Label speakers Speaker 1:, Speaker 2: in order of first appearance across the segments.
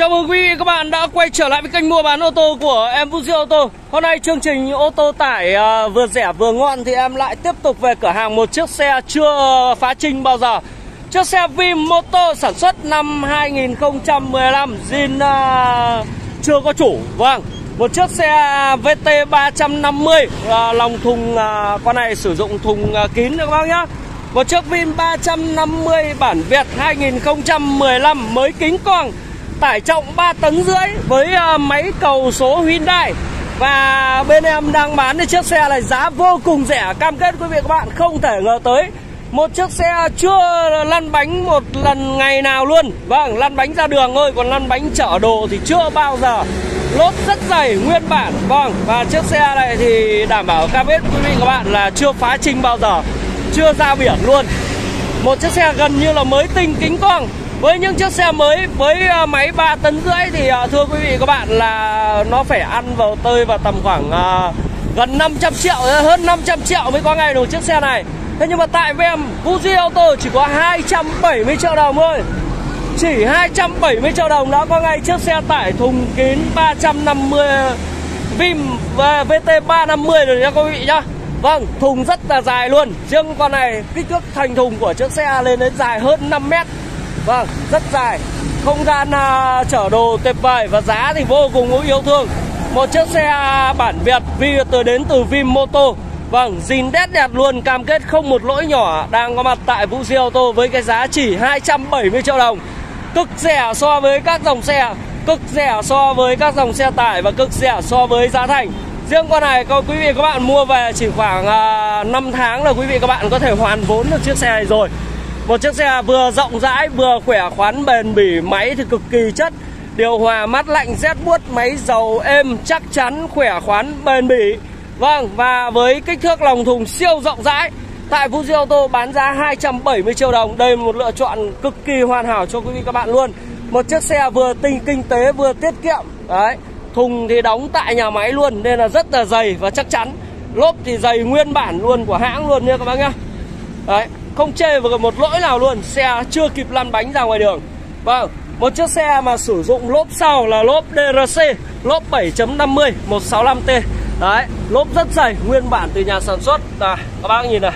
Speaker 1: chào mừng quý vị các bạn đã quay trở lại với kênh mua bán ô tô của em Vũ ô tô. Hôm nay chương trình ô tô tải uh, vừa rẻ vừa ngon thì em lại tiếp tục về cửa hàng một chiếc xe chưa ờ, phá trinh bao giờ. Chiếc xe Vimoto sản xuất năm 2015 zin uh, chưa có chủ. Vâng, một chiếc xe VT 350 uh, lòng thùng uh, con này sử dụng thùng uh, kín được các bác nhá. Một chiếc Vin 350 bản Việt 2015 mới kính quang tải trọng 3 tấn rưỡi với à, máy cầu số Hyundai. Và bên em đang bán cái chiếc xe này giá vô cùng rẻ. Cam kết quý vị các bạn không thể ngờ tới. Một chiếc xe chưa lăn bánh một lần ngày nào luôn. Vâng lăn bánh ra đường thôi, còn lăn bánh chở đồ thì chưa bao giờ. Lốp rất dày, nguyên bản. Vâng và chiếc xe này thì đảm bảo cam kết quý vị các bạn là chưa phá trinh bao giờ, chưa ra biển luôn. Một chiếc xe gần như là mới tinh kính cong với những chiếc xe mới với à, máy 3 tấn rưỡi thì à, thưa quý vị các bạn là nó phải ăn vào tơi vào tầm khoảng à, gần 500 triệu hơn 500 triệu mới có ngày được chiếc xe này. Thế nhưng mà tại với em Fuji Auto chỉ có 270 triệu đồng thôi. Chỉ 270 triệu đồng đã có ngay chiếc xe tải thùng kín 350 Vim VT 350 rồi nha quý vị nhá. Vâng, thùng rất là dài luôn. Riêng con này kích thước thành thùng của chiếc xe lên đến dài hơn 5 mét. Vâng, rất dài. Không gian uh, chở đồ tuyệt vời Và giá thì vô cùng yêu thương. Một chiếc xe à, bản Việt vi từ đến từ VIMOTO. Vâng, zin đét đẹp luôn Cam kết không một lỗi nhỏ Đang có mặt tại Vũ XE Ô tô Với cái giá chỉ 270 triệu đồng. Cực rẻ so với các dòng xe Cực rẻ so với các dòng xe tải Và cực rẻ so với giá thành. Riêng con này có quý vị các bạn mua về chỉ khoảng à, 5 tháng là quý vị các bạn có thể hoàn vốn được chiếc xe này rồi. Một chiếc xe vừa rộng rãi vừa khỏe khoắn bền bỉ Máy thì cực kỳ chất. Điều hòa mát lạnh rét buốt Máy dầu êm chắc chắn khỏe khoắn bền bỉ. Vâng và với kích thước lòng thùng siêu rộng rãi Tại Fuji Auto bán giá 270 triệu đồng. Đây là một lựa chọn cực kỳ hoàn hảo cho quý vị các bạn luôn. Một chiếc xe vừa tinh kinh tế vừa tiết kiệm. Đấy Thùng thì đóng tại nhà máy luôn nên là rất là dày và chắc chắn. Lốp thì dày nguyên bản luôn của hãng luôn nha các bác nhá. Đấy, không chê vào một lỗi nào luôn. Xe chưa kịp lăn bánh ra ngoài đường. Vâng, một chiếc xe mà sử dụng lốp sau là lốp DRC Lốp 7.50 165T Đấy, lốp rất dày, nguyên bản từ nhà sản xuất. À, Các bác nhìn này.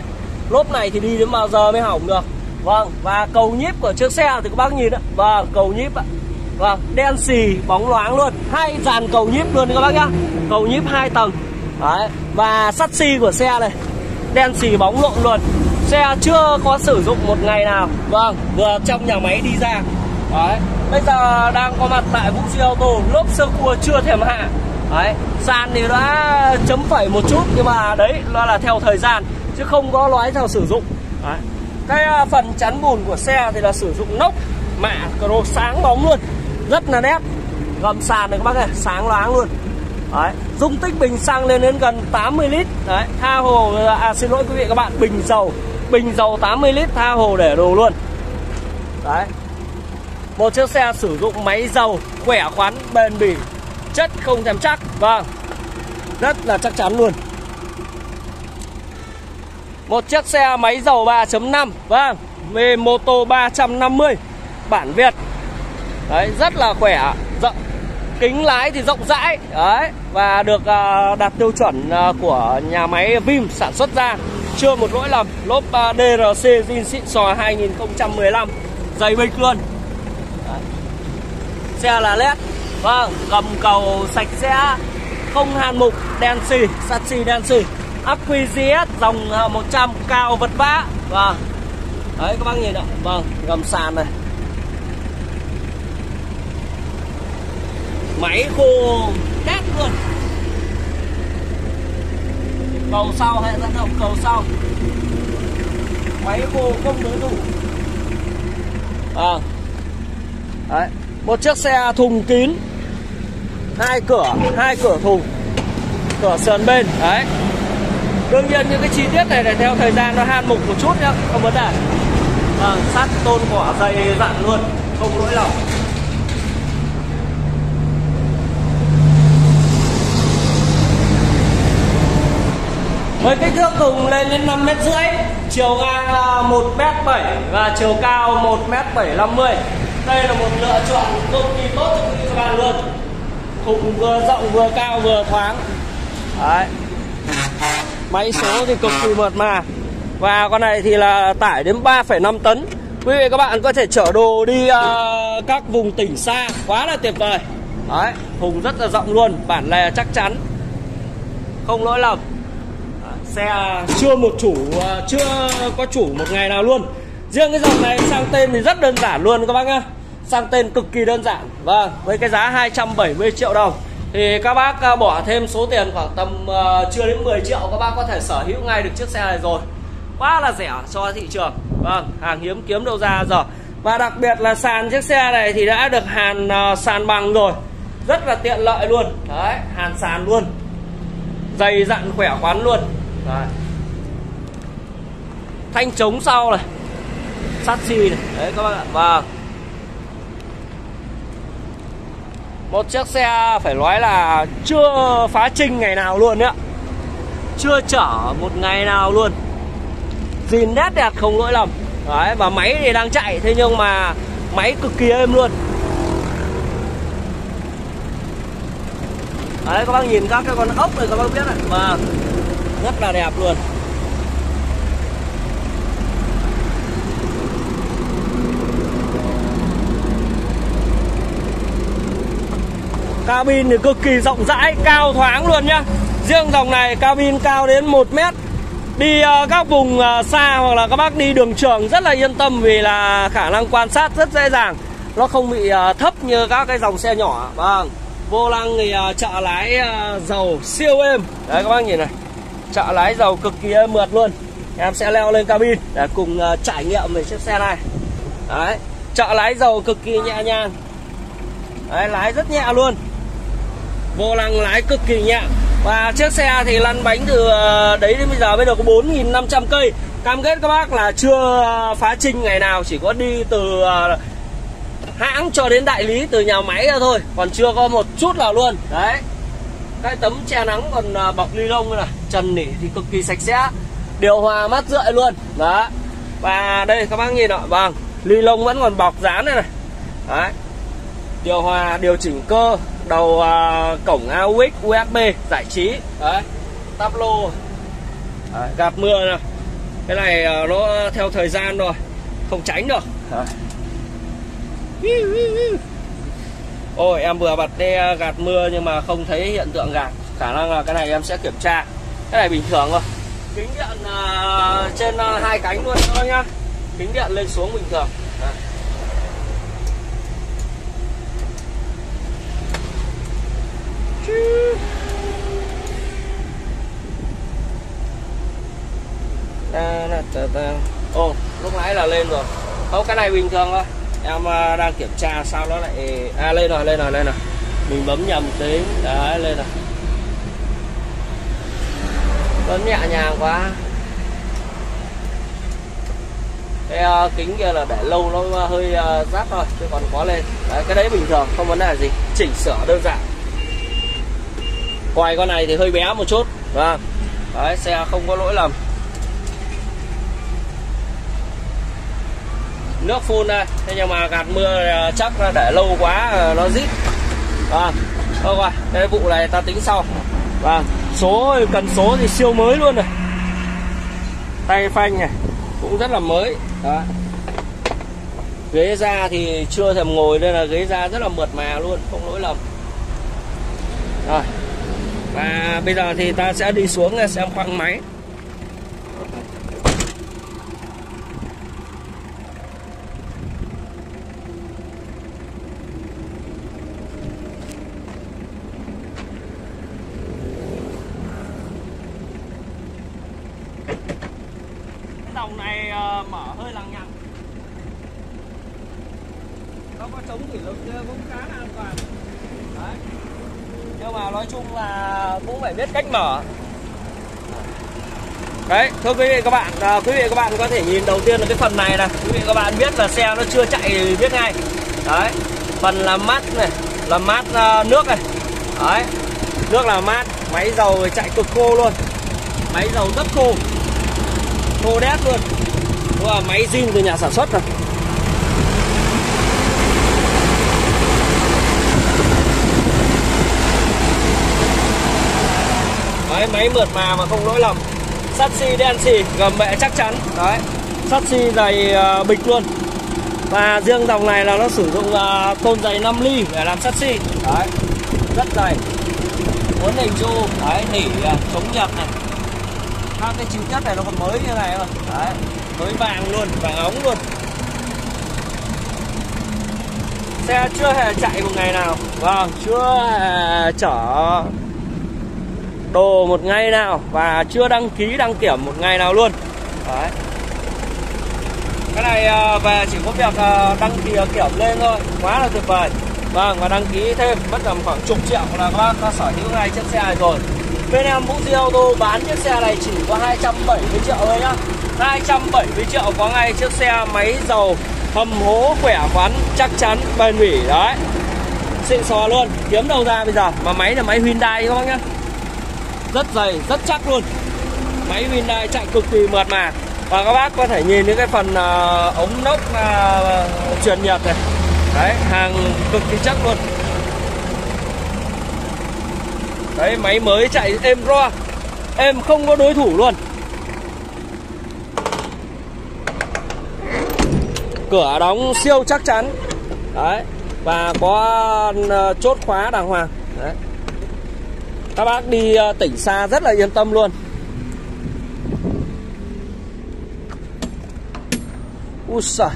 Speaker 1: Lốp này thì đi đến bao giờ mới hỏng được? Vâng, và cầu nhíp của chiếc xe thì các bác nhìn ạ. Vâng, cầu nhíp ạ. Vâng, đen xì, bóng loáng luôn. Hai dàn cầu nhíp luôn các bác nhá. Cầu nhíp hai tầng. Đấy, và sắt xi của xe này. Đen xì bóng lộn luôn. Xe chưa có sử dụng một ngày nào. Vâng, vừa trong nhà máy đi ra. Đấy, bây giờ đang có mặt tại Vũ Sĩ Auto Lốp sơ cua chưa thèm hạ. Đấy, sàn thì đã chấm phẩy một chút Nhưng mà đấy, nó là theo thời gian Chứ không có nói theo sử dụng. Đấy. Cái à, phần chắn bùn của xe thì là sử dụng nóc mạ cro sáng bóng luôn. Rất là nét. Gầm sàn này các bác này sáng loáng luôn. Đấy dung tích bình xăng lên đến gần 80 lít. Đấy tha hồ à xin lỗi quý vị các bạn bình dầu bình dầu 80 lít tha hồ để đồ luôn. Đấy. Một chiếc xe sử dụng máy dầu, khỏe khoắn, bền bỉ, chất không thèm chắc. Vâng. Rất là chắc chắn luôn. Một chiếc xe máy dầu 3.5 vâng. Về mô tô 350 bản Việt. Đấy, rất là khỏe. Rộng. Kính lái thì rộng rãi. Đấy. Và được à, đạt tiêu chuẩn à, của nhà máy Vim sản xuất ra chưa một lỗi lầm lốp uh, DRC zin xịn sò 2015 dày bịch luôn. Đấy. xe là led. Vâng gầm cầu sạch sẽ. Không hàn mục đen xì sắt xì đen xì. Ắc GS dòng à, 100 cao vật vã. Vâng. Đấy các bác nhìn ạ. Vâng gầm sàn này. Máy khô đét luôn cầu sau hệ dẫn động cầu sau. Máy khô không đối đủ à. đấy một chiếc xe thùng kín. Hai cửa hai cửa thùng. Cửa sườn bên. Đấy. Đương nhiên những cái chi tiết này để theo thời gian nó han mục một chút nhá không vấn đề. À, sắt tôn quả dày dặn luôn không lỗi lòng với kích thước cùng lên đến 5 mét rưỡi chiều ngang là 1 mét 7 và chiều cao 1 mét 750 đây là một lựa chọn cực kỳ tốt cho các bạn luôn. Thùng vừa rộng vừa cao vừa thoáng. Đấy. Máy số thì cực kỳ mượt mà. Và con này thì là tải đến 3,5 tấn. Quý vị các bạn có thể chở đồ đi uh, các vùng tỉnh xa quá là tuyệt vời. Đấy thùng rất là rộng luôn bản lề chắc chắn. Không lỗi lầm xe à, chưa một chủ à, chưa có chủ một ngày nào luôn. Riêng cái dòng này sang tên thì rất đơn giản luôn các bác nhá. Sang tên cực kỳ đơn giản. Vâng với cái giá 270 triệu đồng. Thì các bác à, bỏ thêm số tiền khoảng tầm uh, chưa đến 10 triệu các bác có thể sở hữu ngay được chiếc xe này rồi. Quá là rẻ cho thị trường. Vâng hàng hiếm kiếm đâu ra giờ. Và đặc biệt là sàn chiếc xe này thì đã được hàn uh, sàn bằng rồi. Rất là tiện lợi luôn. Đấy hàn sàn luôn. Dày dặn khỏe khoắn luôn. Đây. thanh chống sau này. Sắt xi này. Đấy, các bạn ạ. Vâng. Một chiếc xe phải nói là chưa phá trinh ngày nào luôn đấy ạ. Chưa chở một ngày nào luôn. Zin nét đẹp không lỗi lầm. Đấy và máy thì đang chạy, thế nhưng mà máy cực kỳ êm luôn. Đấy, các bác nhìn các cái con ốc này, các bác biết này. Mà rất là đẹp luôn. Cabin thì cực kỳ rộng rãi, cao thoáng luôn nhá. Riêng dòng này, cabin cao đến 1 mét. Đi ờ, các vùng ờ, xa hoặc là các bác đi đường trường rất là yên tâm vì là khả năng quan sát rất dễ dàng. Nó không bị ờ, thấp như các cái dòng xe nhỏ. Vâng vô lăng thì trợ lái dầu siêu êm. Đấy, các bác nhìn này trợ lái dầu cực kỳ mượt luôn. Em sẽ leo lên cabin để cùng uh, trải nghiệm về chiếc xe này. Đấy trợ lái dầu cực kỳ nhẹ nhàng. Đấy lái rất nhẹ luôn. Vô lăng lái cực kỳ nhẹ. Và chiếc xe thì lăn bánh từ ờ, đấy đến bây giờ bây giờ có 4.500 cây. Cam kết các bác là chưa phá trinh ngày nào Chỉ có đi từ ờ, hãng cho đến đại lý từ nhà máy ra thôi. Còn chưa có một chút nào luôn. Đấy Cái tấm che nắng còn bọc ni lông này. Trần nỉ thì cực kỳ sạch sẽ Điều hòa mát rượi luôn. Đó. Và đây các bác nhìn ạ Vâng Ly lông vẫn còn bọc dán này này. Đấy. Điều hòa điều chỉnh cơ đầu uh, cổng AUX USB giải trí. Đấy. Tắp lô. Đấy, gặp mưa nè cái này uh, nó theo thời gian rồi không tránh được. Đấy. ôi em vừa bật đe gạt mưa nhưng mà không thấy hiện tượng gạt. Khả năng là cái này em sẽ kiểm tra cái này bình thường thôi. Kính điện uh, trên uh, hai cánh luôn thôi nhá. Kính điện lên xuống bình thường. À. Ồ, oh, lúc nãy là lên rồi. Không, cái này bình thường thôi. Em à, đang kiểm tra sao nó lại À lên rồi, lên rồi, lên rồi. Mình bấm nhầm tiếng. Đấy, lên rồi. Bấm nhẹ nhàng quá. Cái uh, kính kia là để lâu nó ờ, hơi uh, rát thôi Chứ còn có lên. Đấy, cái đấy bình thường, không vấn đề gì. Chỉnh sửa đơn giản. Quay con này thì hơi bé một chút và đấy xe không có lỗi lầm. Nước phun đây. Thế nhưng mà gạt mưa chắc là để lâu quá nó rít. Vâng. Thôi rồi cái vụ này ta tính sau. Và số cần số thì siêu mới luôn này. Tay phanh này, cũng rất là mới. Đó. Ghế da thì chưa thèm ngồi nên là ghế da rất là mượt mà luôn, không lỗi lầm. Rồi. Và bây giờ thì ta sẽ đi xuống, xem khoang máy cái dòng này uh, mở hơi lằng nhằng nó có cũng khá là an toàn. Đấy. Nhưng mà nói chung là cũng phải biết cách mở. Đấy thưa quý vị các bạn à, quý vị các bạn có thể nhìn đầu tiên là cái phần này này. Quý vị các bạn biết là xe nó chưa chạy biết ngay. Đấy phần làm mát này làm mát uh, nước này. Đấy nước là mát máy dầu chạy cực khô luôn. Máy dầu rất khô. Khô đét luôn. Và là máy zin từ nhà sản xuất rồi. Máy mượt mà mà không lỗi lầm sắt xi đen xì gầm bệ chắc chắn. Đấy sắt xi dày uh, bịch luôn. Và riêng dòng này là nó sử dụng uh, tôn dày 5 ly để làm sắt xi. Đấy rất dày. Muốn hình chu. Đấy nỉ uh, chống nhập này. Các cái chi tiết này nó còn mới như này mà. Đấy mới vàng luôn vàng ống luôn. Xe chưa hề chạy một ngày nào. Vâng chưa hề chở đồ một ngày nào và chưa đăng ký, đăng kiểm một ngày nào luôn. Đấy. Cái này ờ, về chỉ có việc ờ, đăng ký kiểm lên thôi. Quá là tuyệt vời. Vâng và đăng ký thêm mất tầm khoảng chục triệu là các bác có sở hữu ngay chiếc xe này rồi. Bên em Vũ Di ô tô bán chiếc xe này chỉ có 270 triệu thôi nhá. 270 triệu có ngay chiếc xe máy dầu hầm hố khỏe khoắn chắc chắn bền bỉ, đấy. Xịn sò luôn. Kiếm đầu ra bây giờ? Mà máy là máy Hyundai các bác nhá rất dày rất chắc luôn. Máy Hyundai chạy cực kỳ mượt mà. Và các bác có thể nhìn những cái phần uh, ống nốc uh, truyền nhiệt này. Đấy hàng cực kỳ chắc luôn. Đấy máy mới chạy êm ro em không có đối thủ luôn. Cửa đóng siêu chắc chắn. Đấy và có ờ, chốt khóa đàng hoàng. Đấy các bác đi ờ, tỉnh xa rất là yên tâm luôn. Úi giời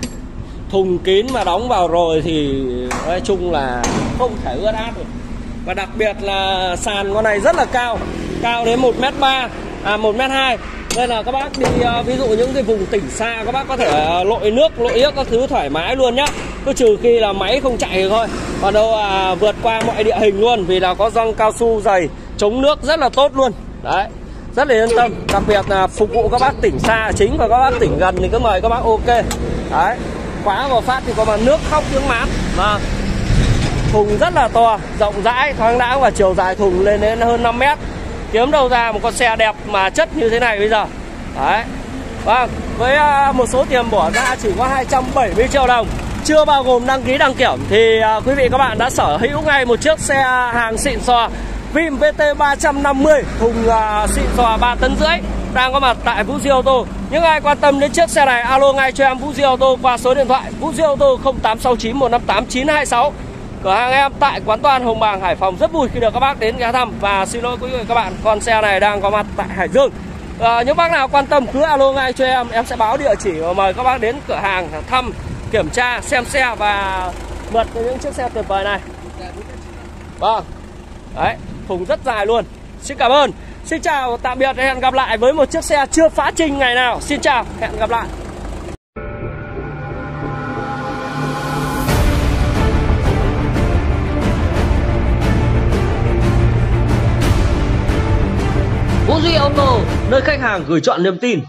Speaker 1: Thùng kín mà đóng vào rồi thì nói chung là không thể ướt át được. Và đặc biệt là sàn con này rất là cao Cao đến 1m3 À 1m2 Nên là các bác đi ờ, ví dụ những cái vùng tỉnh xa Các bác có thể ờ, lội nước, lội yếc các thứ thoải mái luôn nhá. Cứ trừ khi là máy không chạy thôi. Còn đâu à, vượt qua mọi địa hình luôn Vì là có răng cao su dày Chống nước rất là tốt luôn. Đấy, rất là yên tâm. Đặc biệt là phục vụ các bác tỉnh xa chính và các bác tỉnh gần thì cứ mời các bác ok. Đấy khóa vào phát thì có mà nước khóc tiếng mát. Và thùng rất là to, rộng rãi, thoáng đãng và chiều dài thùng lên đến hơn 5 mét. Kiếm đâu ra một con xe đẹp mà chất như thế này bây giờ. Đấy. Vâng với à, một số tiền bỏ ra chỉ có 270 triệu đồng. Chưa bao gồm đăng ký đăng kiểm thì à, quý vị các bạn đã sở hữu ngay một chiếc xe hàng xịn sò. Vim VT 350 thùng uh, xịn sò 3 tấn rưỡi đang có mặt tại Vũ Di ô tô. Những ai quan tâm đến chiếc xe này alo ngay cho em Vũ Di ô tô qua số điện thoại Vũ Di ô tô 0869 158 926. Cửa hàng em tại quán toàn Hồng Bàng Hải Phòng rất vui khi được các bác đến ghé thăm và xin lỗi quý vị các bạn con xe này đang có mặt tại Hải Dương. À, những bác nào quan tâm cứ alo ngay cho em em sẽ báo địa chỉ và mời các bác đến cửa hàng thăm kiểm tra xem xe và mượt những chiếc xe tuyệt vời này. Vâng. Đấy, thùng rất dài luôn. Xin cảm ơn. Xin chào tạm biệt hẹn gặp lại với một chiếc xe chưa phá trình ngày nào. Xin chào hẹn gặp lại. Vũ Duy auto nơi khách hàng gửi chọn niềm tin.